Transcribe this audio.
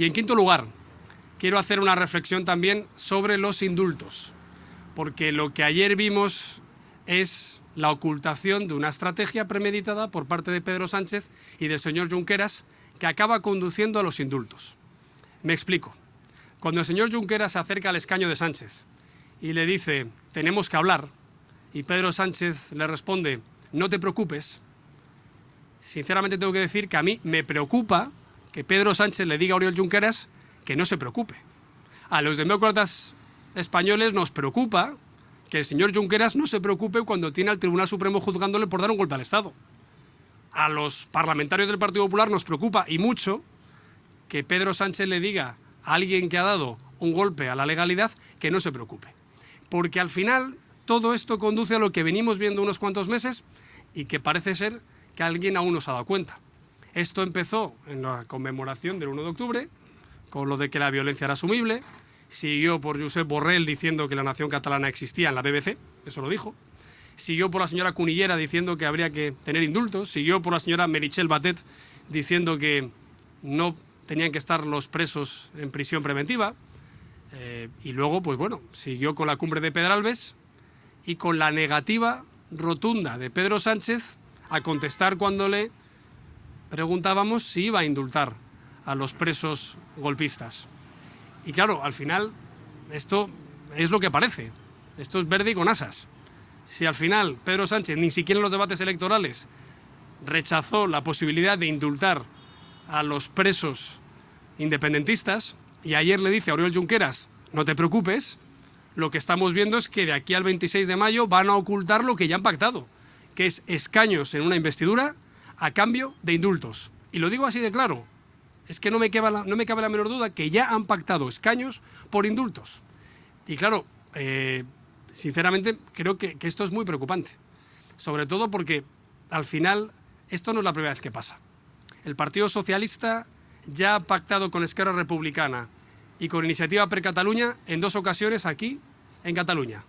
Y en quinto lugar, quiero hacer una reflexión también sobre los indultos, porque lo que ayer vimos es la ocultación de una estrategia premeditada por parte de Pedro Sánchez y del señor Junqueras que acaba conduciendo a los indultos. Me explico. Cuando el señor Junqueras se acerca al escaño de Sánchez y le dice, tenemos que hablar, y Pedro Sánchez le responde, no te preocupes, sinceramente tengo que decir que a mí me preocupa que Pedro Sánchez le diga a Oriol Junqueras que no se preocupe. A los demócratas españoles nos preocupa que el señor Junqueras no se preocupe cuando tiene al Tribunal Supremo juzgándole por dar un golpe al Estado. A los parlamentarios del Partido Popular nos preocupa y mucho que Pedro Sánchez le diga a alguien que ha dado un golpe a la legalidad que no se preocupe. Porque al final todo esto conduce a lo que venimos viendo unos cuantos meses y que parece ser que alguien aún no se ha dado cuenta. Esto empezó en la conmemoración del 1 de octubre, con lo de que la violencia era asumible, siguió por Josep Borrell diciendo que la nación catalana existía en la BBC, eso lo dijo, siguió por la señora Cunillera diciendo que habría que tener indultos, siguió por la señora Merichel Batet diciendo que no tenían que estar los presos en prisión preventiva, eh, y luego, pues bueno, siguió con la cumbre de Pedralbes y con la negativa rotunda de Pedro Sánchez a contestar cuando le preguntábamos si iba a indultar a los presos golpistas. Y claro, al final esto es lo que parece. Esto es verde y con asas. Si al final Pedro Sánchez ni siquiera en los debates electorales rechazó la posibilidad de indultar a los presos independentistas y ayer le dice a Oriol Junqueras, no te preocupes, lo que estamos viendo es que de aquí al 26 de mayo van a ocultar lo que ya han pactado, que es escaños en una investidura a cambio de indultos. Y lo digo así de claro, es que no me, la, no me cabe la menor duda que ya han pactado escaños por indultos. Y claro, eh, sinceramente creo que, que esto es muy preocupante. Sobre todo porque al final esto no es la primera vez que pasa. El Partido Socialista ya ha pactado con Esquerra Republicana y con Iniciativa per Cataluña en dos ocasiones aquí en Cataluña.